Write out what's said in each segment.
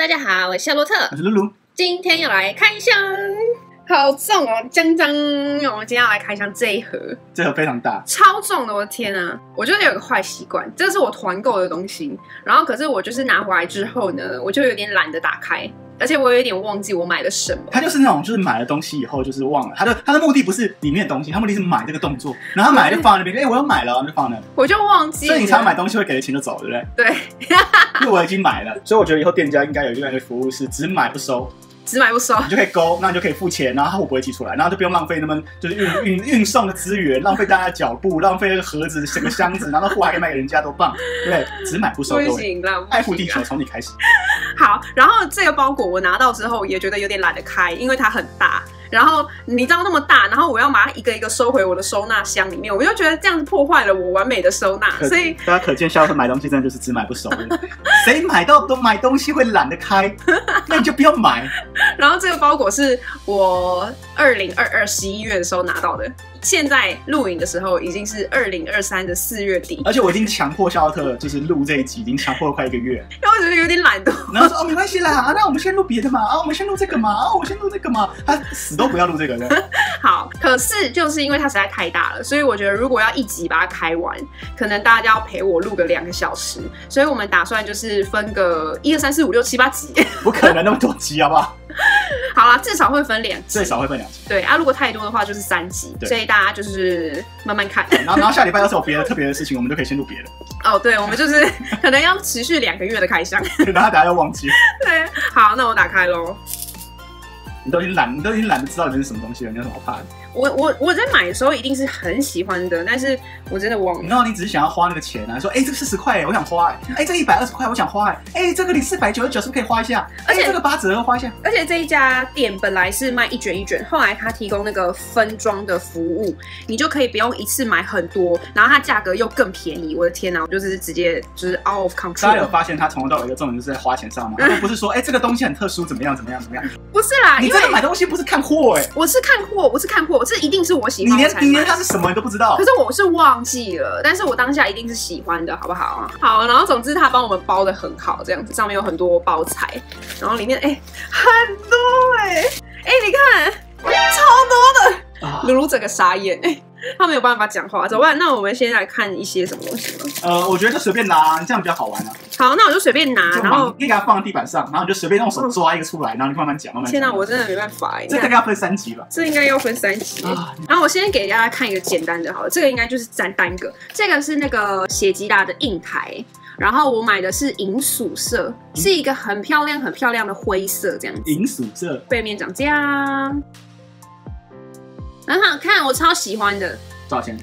大家好，我是夏洛特，我是露露。今天要来开箱，好重哦，锵锵！我们今天要来开箱这一盒，这盒非常大，超重的，我的天啊！我觉得有个坏习惯，这是我团购的东西，然后可是我就是拿回来之后呢，我就有点懒得打开。而且我有一点忘记我买了什么。他就是那种，就是买了东西以后就是忘了。他的他的目的不是里面的东西，他目的是买这个动作。然后买就放在那边，哎，我又买了，就放那。我就忘记。所以你常买东西会给了钱就走，对不对？对。因为我已经买了，所以我觉得以后店家应该有另外一个服务是只买不收。只买不收，你就可以勾，那你就可以付钱，然后他会不会寄出来，然后就不用浪费那么就是运 运运送的资源，浪费大家的脚步，浪费那个盒子、整个箱子，然后货还可以卖给人家，多棒，对？只买不收，不行了，爱护地球，从你开始。好，然后这个包裹我拿到之后也觉得有点懒得开，因为它很大。然后你知道那么大，然后我要把它一个一个收回我的收纳箱里面，我就觉得这样子破坏了我完美的收纳。所以大家可见，销售买东西真的就是只买不收。谁买到都买东西会懒得开，那你就不要买。然后这个包裹是我二零二二十一月的时候拿到的。现在录影的时候已经是二零二三的四月底，而且我已经强迫肖特就是录这一集，已经强迫了快一个月。因为我觉得有点懒惰，然后说哦没关系啦，啊那我们先录别的嘛，啊我们先录这个嘛，啊我先录这个嘛，他死都不要录这个的。好，可是就是因为它实在太大了，所以我觉得如果要一集把它开完，可能大家要陪我录个两个小时，所以我们打算就是分个一二三四五六七八集，不可能那么多集好不好？好啦，至少会分两集，最少会分两集。对啊，如果太多的话就是三集，所以大家就是慢慢看。然后，然后下礼拜要是有别的特别的事情，我们就可以先录别的。哦，对，我们就是 可能要持续两个月的开箱，然后大家要忘记。对，好，那我打开喽。你都已经懒，你都已经懒得知道里面是什么东西了，你有什么好怕的？我我我在买的时候一定是很喜欢的，但是我真的忘了。然后你只是想要花那个钱啊，说哎这个四十块，我想花哎，哎这个一百二十块，我想花哎，哎这个你四百九十九是不是可以花一下？而且这个八折花一下。而且这一家店本来是卖一卷一卷，后来他提供那个分装的服务，你就可以不用一次买很多，然后它价格又更便宜。我的天哪，我就是直接就是 out of control。大家有发现他从头到尾的重点就是在花钱上吗？他不是说哎这个东西很特殊怎么样怎么样怎么样？不是啦，你真的买东西不是看货哎，我是看货，我是看货，这一定是我喜欢。你连你连它是什么你都不知道，可是我是忘记了，但是我当下一定是喜欢的，好不好？好，然后总之他帮我们包的很好，这样子上面有很多包材，然后里面哎很多哎哎你看超多的，露露整个傻眼哎。他没有办法讲话，怎么办？那我们先来看一些什么东西吗？呃，我觉得就随便拿，这样比较好玩啊。好，那我就随便拿，然后可以给它放在地板上，然后你就随便用手抓一个出来，然后你慢慢讲，慢慢。天哪，我真的没办法哎。这大概要分三级吧？这应该要分三级。然后我先给大家看一个简单的，好了，这个应该就是单单个。这个是那个血吉达的硬台，然后我买的是银属色，是一个很漂亮、很漂亮的灰色，这样子。银属色，背面长这样，很好看，我超喜欢的。多少钱？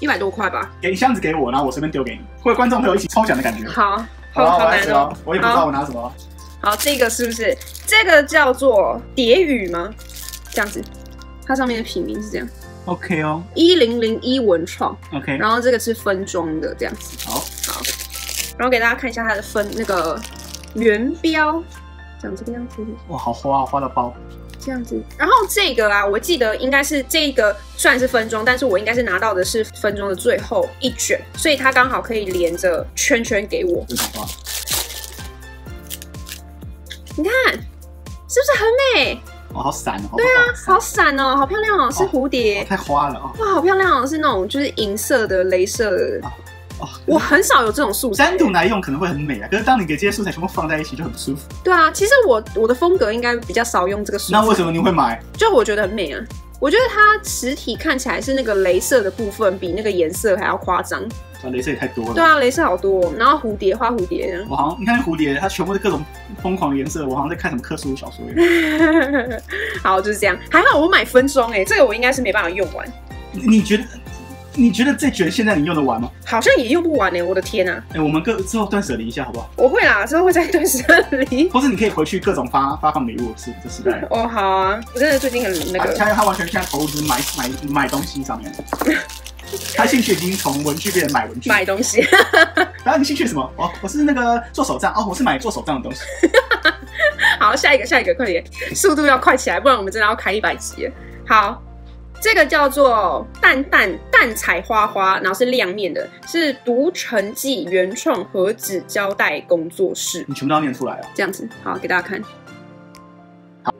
一百多块吧。给一箱子给我，然后我随便丢给你，或者观众朋友一起抽奖的感觉。好，好，好来哦。我也不知道我拿什么。好，这个是不是这个叫做蝶羽吗？这样子，它上面的品名是这样。OK 哦。一零零一文创。OK。然后这个是分装的，这样子。好。好。然后给大家看一下它的分那个原标，长这个样子。哇，好花，花到爆。这样子，然后这个啊，我记得应该是这个虽然是分装，但是我应该是拿到的是分装的最后一卷，所以它刚好可以连着圈圈给我。你看，是不是很美？哦，好闪哦！对啊，好闪哦，好漂亮哦，是蝴蝶，太花了哦！哇，好漂亮哦，是那种就是银色的、镭射的。我很少有这种素材，单独来用可能会很美啊，可是当你给这些素材全部放在一起就很不舒服。对啊，其实我我的风格应该比较少用这个素材。那为什么你会买？就我觉得很美啊，我觉得它实体看起来是那个镭射的部分比那个颜色还要夸张。啊，镭射也太多了。对啊，镭射好多，然后蝴蝶花蝴蝶。我好像你看蝴蝶，它全部是各种疯狂的颜色，我好像在看什么克苏鲁小说一样。好，就是这样。还好我买分装哎，这个我应该是没办法用完。你觉得？你觉得这卷现在你用得完吗？好像也用不完呢，我的天呐！哎，我们各之后断舍离一下好不好？我会啦，之后会再断舍离。或是你可以回去各种发发放礼物，是这时代。哦，好啊，我真的最近很那个。他他完全现在投入是买买买东西上面，他兴趣已经从文具变成买文具。买东西。然后你兴趣什么？哦，我是那个做手账哦，我是买做手账的东西。好，下一个下一个，快点，速度要快起来，不然我们真的要开一百集。好。这个叫做淡淡淡彩花花，然后是亮面的，是独成记原创盒子胶带工作室，你全部都要念出来哦。这样子，好给大家看。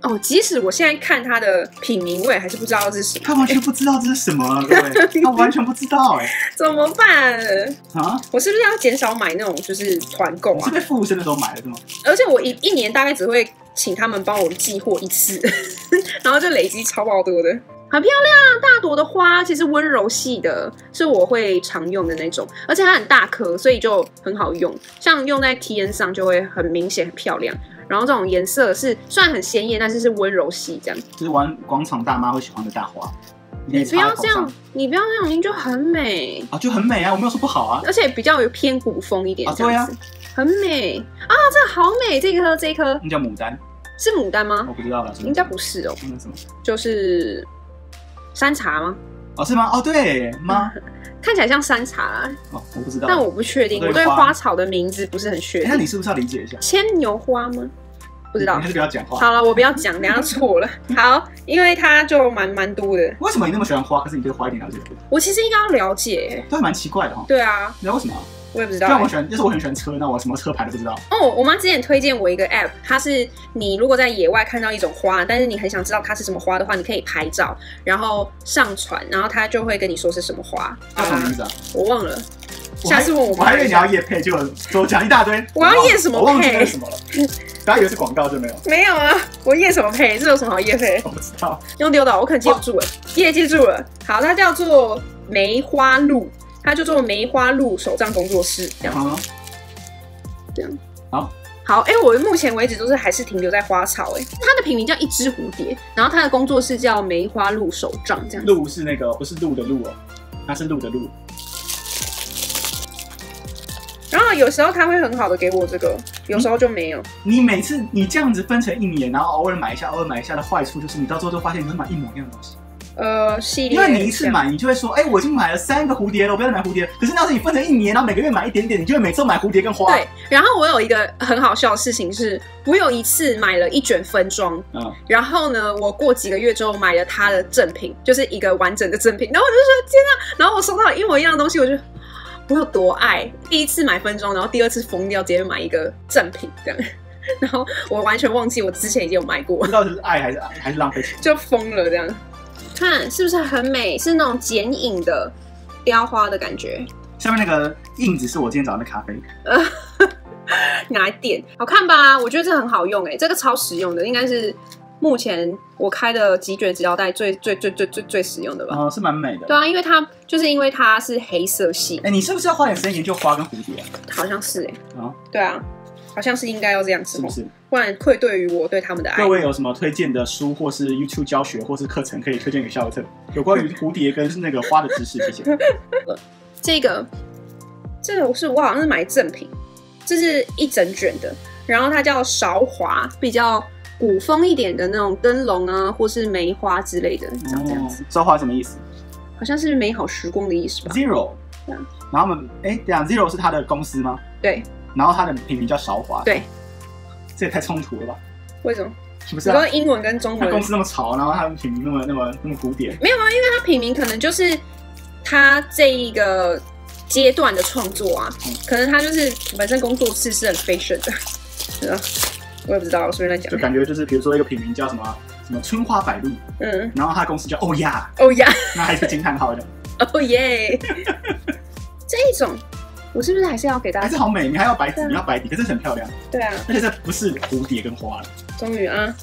哦，即使我现在看它的品名，我也还是不知道这是什么，他完全不知道这是什么？他完全不知道哎、怎么办？啊！我是不是要减少买那种就是团购啊你是？被附身的时候买的是吗？而且我一一年大概只会请他们帮我寄货一次，然后就累积超爆多的，很漂亮。大朵的花其实温柔系的，是我会常用的那种，而且它很大颗，所以就很好用。像用在 T N 上就会很明显、很漂亮。然后这种颜色是虽然很鲜艳，但是是温柔系这样。就是玩广场大妈会喜欢的大花。你不要这样你不要这样，明明就很美，啊，就很美啊！我没有说不好啊。而且比较有偏古风一点啊这样子，很美啊！这个好美，这颗这颗那叫牡丹，是牡丹吗我？不知道了。应该不是哦，那是什么？就是山茶吗？哦，是吗？哦，对吗？看起来像山茶啦，哦，我不知道。但我不确定，我对花草的名字不是很确定那。你是不是要理解一下？牵牛花吗？不知道你还。是不要讲话。好了，我不要讲，等一下错了。好，因为它就蛮蛮多的，为什么你那么喜欢花，可是你对花一点了解不我其实应该要了解。都还蛮奇怪的哈。对啊，你知道为什么啊？我也不知道欸。虽然我喜欢，就是我很喜欢车，那我什么车牌都不知道。哦，我妈之前推荐我一个 app，它是你如果在野外看到一种花，但是你很想知道它是什么花的话，你可以拍照，然后上传，然后它就会跟你说是什么花。叫什么名字啊？我忘了，下次问我我还以为你要夜配，就多讲一大堆。我要夜什么我忘记配那是什么了。大家以为是广告就没有，没有啊，我叶什么配？这有什么好叶配？我不知道。用丢的，我可能记不住了。叶记住了，好，它叫做梅花鹿，它就做梅花鹿手账工作室这样。这样，好，好哎、我目前为止都是还是停留在花草、哎，它的品名叫一只蝴蝶，然后它的工作室叫梅花鹿手账这样。鹿是那个不是鹿的鹿哦，它是鹿的鹿。然后有时候它会很好的给我这个，有时候就没有。你每次你这样子分成一年，然后偶尔买一下，偶尔买一下的坏处就是你到最后就发现你会买一模一样的东西，呃，系列因为你一次买，你就会说，哎、我已经买了三个蝴蝶了，我不要再买蝴蝶。可是要是你分成一年，然后每个月买一点点，你就会每次买蝴蝶跟花。对，然后我有一个很好笑的事情是，我有一次买了一卷分装，嗯，然后呢，我过几个月之后买了它的正品，就是一个完整的正品，然后我就说天啊！然后我收到了一模一样的东西，我就我有多爱。第一次买分装，然后第二次疯掉，直接买一个正品这样。然后我完全忘记我之前已经有买过不，知道是爱还是还是浪费钱。就疯了这样。看是不是很美？是那种剪影的雕花的感觉，下面那个印子是我今天早上的咖啡，拿来垫，好看吧？我觉得这很好用哎、这个超实用的，应该是目前我开的极卷纸胶带最最最最最最实用的吧。哦、是蛮美的。对啊，因为它就是因为它是黑色系哎、，你是不是要花点时间研究花跟蝴蝶啊？好像是哎、啊对啊，好像是应该要这样子哦，是不是？不然愧对于我对他们的爱各。位有什么推荐的书，或是 YouTube 教学，或是课程可以推荐给夏洛特？有关于蝴蝶跟那个花的知识，谢谢。这个这个是我好像是买赠品，这是一整卷的，然后它叫韶华，比较古风一点的那种灯笼啊，或是梅花之类的，长这样子，哦，知道花什么意思好像是美好时光的意思吧？？Zero。然后我们哎，这样 Zero 是他的公司吗？对然后他的品名叫韶华。对，这也太冲突了吧？为什么？是不是啊你说？英文跟中文他公司那么潮，然后他的品名那么那么那么古典，没有啊，因为他品名可能就是他这一个阶段的创作啊，嗯可能他就是本身工作室是很 fashion 的，是啊？我也不知道，我随便乱讲就。感觉就是比如说一个品名叫什么什么春花百露，嗯，然后他的公司叫欧亚，欧亚，那还是个惊叹号的，哦耶，这一种我是不是还是要给大家？还是好美。你还要白底啊，你要白底，可是很漂亮，对啊，而且这不是蝴蝶跟花，终于啊，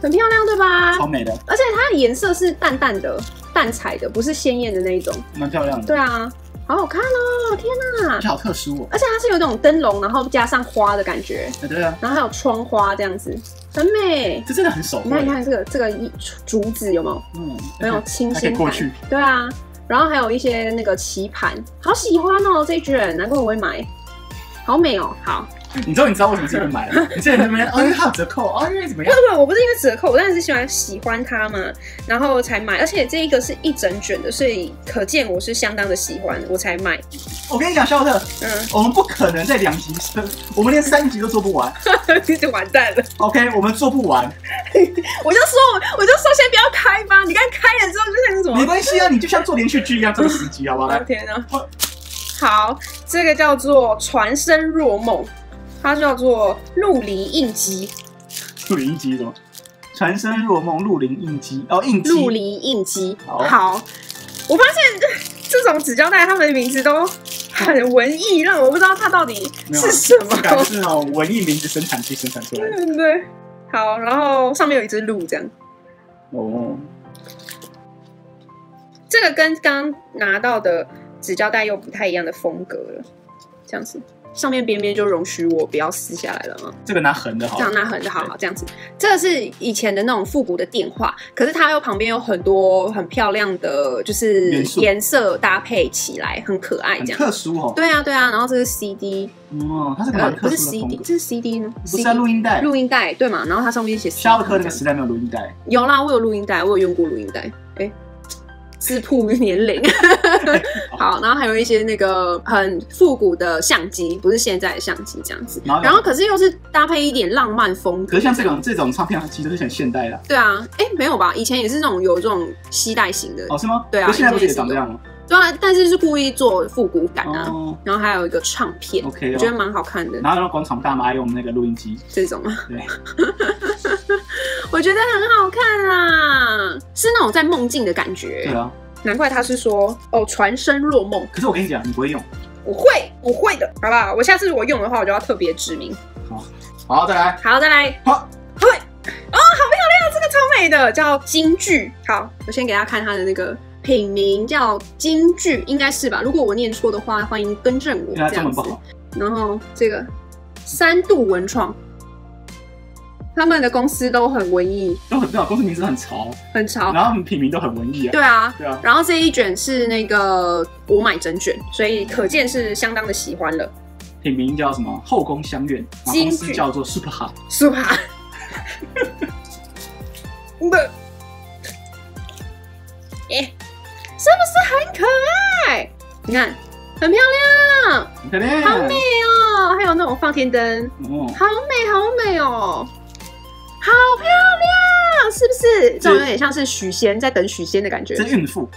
很漂亮对吧？超美的，而且它的颜色是淡淡的、淡彩的，不是鲜艳的那一种。蛮漂亮的，对啊，好好看哦！天哪好特殊哦。而且它是有一种灯笼，然后加上花的感觉，哎对啊，然后还有窗花这样子，很美。这真的很手你看，你，看这个这个一竹子有没有嗯，很有清还可以新感？过去，对啊，然后还有一些那个棋盘，好喜欢哦这一卷，难怪我会买，好美哦。好，你知道你知道为什么自己会买了。你之前在那边，哦，因为它有折扣，哦，因为怎么样？不不，我不是因为折扣，我当然是喜欢喜欢它嘛，然后才买。而且这一个是一整卷的，所以可见我是相当的喜欢，我才买。我跟你讲，肖特，嗯，我们不可能在两集，我们连三集都做不完。你就完蛋了。OK，我们做不完，我就说，我就说先不要开吧。你刚开了之后就像是什么？没关系啊，你就像做连续剧一样，做十集，好不好？我的，天啊！好，这个叫做传声若梦，它叫做陆离应激。陆林应激什么？传声若梦，陆林应激哦，应激。陆离应激。好好，我发现这种纸胶带，他们的名字都很文艺，让我不知道它到底是什么。感觉是那种文艺名字生产器生产出来的。对对。好，然后上面有一只鹿，这样。哦，这个跟刚刚拿到的纸胶带又不太一样的风格了，这样子。上面边边就容许我不要撕下来了吗？这个拿横的好了。这样拿横的好好，这样子。这个是以前的那种复古的电话，可是它又旁边有很多很漂亮的，就是颜色搭配起来很可爱很这样。特殊哦。对啊对啊，然后这是 CD，哦，它是个特不是殊的风 CD，格。这是 CD 呢？不是啊，录音带。录音带对嘛？然后它上面写 CD 夏洛克那个时代没有录音带，有啦，我有录音带，我有用过录音带。哎，自曝年龄。好，然后还有一些那个很复古的相机，不是现在的相机这样子。然后然后可是又是搭配一点浪漫风格。可是像这种这种唱片其实都是很现代的啊。对啊，哎，没有吧？以前也是那种有这种吸带型的，哦，是吗？对啊现在不是也长这样吗？对啊，但是是故意做复古感啊。哦然后还有一个唱片，OK 哦。我觉得蛮好看的，然后让广场大妈用那个录音机，这种啊，对，我觉得很好看啊，是那种在梦境的感觉对觉。啊。难怪他是说哦，传声若梦。可是我跟你讲，你不会用。我会，我会的，好不好？我下次如果用的话，我就要特别指明。好，好再来。好，再来，好，会，哦，好漂亮，这个超美的，叫京剧。好，我先给大家看它的那个品名，叫京剧，应该是吧？如果我念错的话，欢迎更正我。这样子。然后这个三度文创，他们的公司都很文艺，都很对啊，公司名字很潮，很潮。然后品名都很文艺啊。对啊，对啊。然后这一卷是那个我买整卷，所以可见是相当的喜欢了。品名叫什么？后宫相院，然后公司叫做 Super Hot。super，不，哎、是不是很可爱？你看，很漂亮，你看嘞，好美哦！还有那种放天灯，哦，好美，好美哦，好漂亮，是不是？这种有点像是许仙在等许仙的感觉这。是孕妇，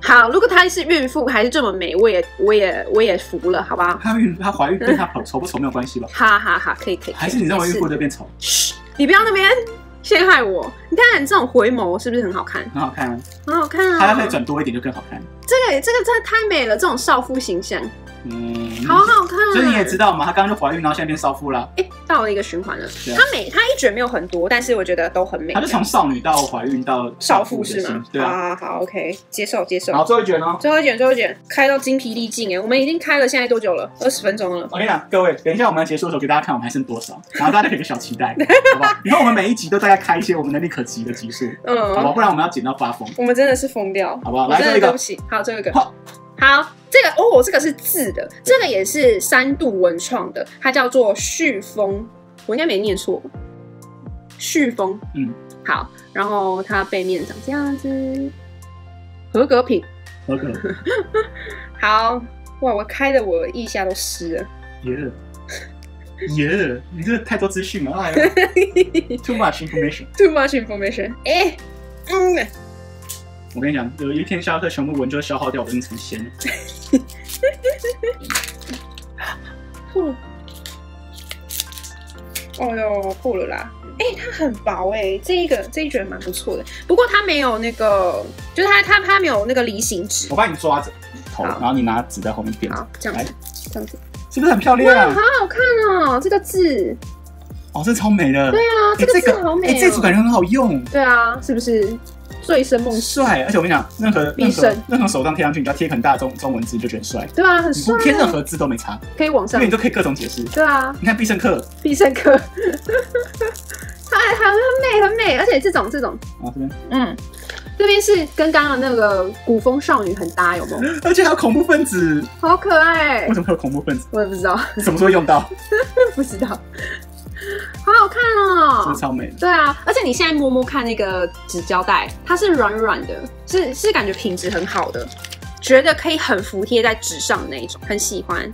好，如果她是孕妇还是这么美，我也我也我也服了，好不好？她孕她怀孕跟她丑不丑没有关系吧？哈哈哈，可以可以。还是你认为孕妇的？就变丑？嘘，你不要那边陷害我。你看你这种回眸是不是很好看？很好看啊，很好看啊！她要可以转多一点就更好看。这个这个真的太美了，这种少妇形象，嗯，好好看、啊。所以你也知道嘛，她刚刚就怀孕，然后现在变少妇了。哎、到了一个循环了。对啊它美，她一卷没有很多，但是我觉得都很美。她就从少女到怀孕到少妇是吗？对啊。好好好，OK，接受接受然。后最后一卷呢？最后一卷，最后一卷，开到精疲力尽哎！我们已经开了，现在多久了？二十分钟了。我跟你讲，各位，等一下我们要结束的时候给大家看我们还剩多少，然后大家可以有个小期待，好不好？以后我们每一集都大概开一些我们能力可及的集数，好不好？吧，不然我们要剪到发疯，我们真的是疯掉，好不好？我来最后一个真的对不，起。好，最后一个。好，好，这个哦，这个是字的，这个也是三度文创的，它叫做旭风，我应该没念错吧？旭风，嗯，好，然后它背面长这样子，合格品。合格，好，哇，我开的我腋下都湿了。耶耶，你这个太多资讯了，哎呀，too much information。Too much information。哎、嗯，我跟你讲，有一天下课全部文就会消耗掉我的那层鲜。破。哦哟，破了啦！哎、它很薄哎、这一个这一卷蛮不错的，不过它没有那个，就是它它它没有那个离形纸我。帮你抓着头，然后你拿纸在后面垫着好，，这样来子，这样子，是不是很漂哇，亮好？好看哦！这个字，哦，这超美的。对啊，哎，这个字好美哦。哎，这组感觉很好用，对啊，是不是醉生梦死？帅。而且我跟你讲，任何任何任何手上贴上去，你只要贴很大中中文字，就觉得帅。对啊，很你帅贴任何字都没差，可以往上因为你，都可以各种解释。对啊，你看必胜客必胜客，它很很美很美，而且这种这种啊，这边嗯，这边是跟刚刚那个古风少女很搭，有没有？而且还有恐怖分子，好可爱为，什么会有恐怖分子？我也不知道，什么时候用到？不知道，好好看真哦的。超美的。对啊，而且你现在摸摸看那个纸胶带，它是软软的，是是感觉品质很好的，觉得可以很服帖在纸上的那一种，很喜欢。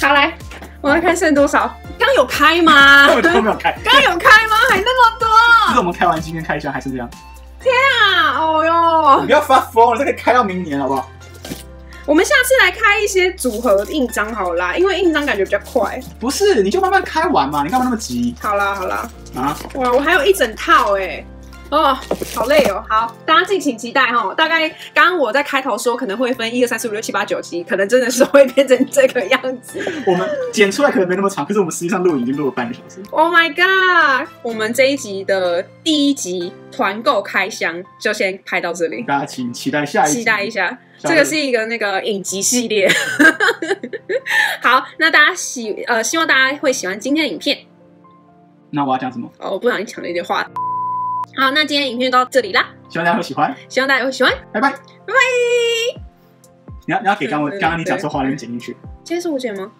好来，我要看剩多少。刚有开吗？根本都没有开，刚有开吗？还那么多这是我们开完今天开箱还是这样？天啊！哦哟你，不要发疯了，这可以开到明年好不好？我们下次来开一些组合印章好啦，因为印章感觉比较快。不是，你就慢慢开完嘛，你干嘛那么急好啦好啦，啊？哇，我还有一整套哎、哦，好累哦。好，大家敬请期待哈。大概刚刚我在开头说可能会分一二三四五六七八九集，可能真的是会变成这个样子。我们剪出来可能没那么长，可是我们实际上录影已经录了半个小时。Oh my god！我们这一集的第一集团购开箱就先拍到这里，大家请期待下一集。期待一下。这个是一个那个影集系列。好，那大家喜呃，希望大家会喜欢今天的影片。那我要讲什么？哦，我不小心抢了一句话。好，那今天影片就到这里啦，希望大家会喜欢，希望大家会喜欢。拜拜。拜拜。你要你要给刚我刚刚你讲错话的人剪进去。今天是我剪吗？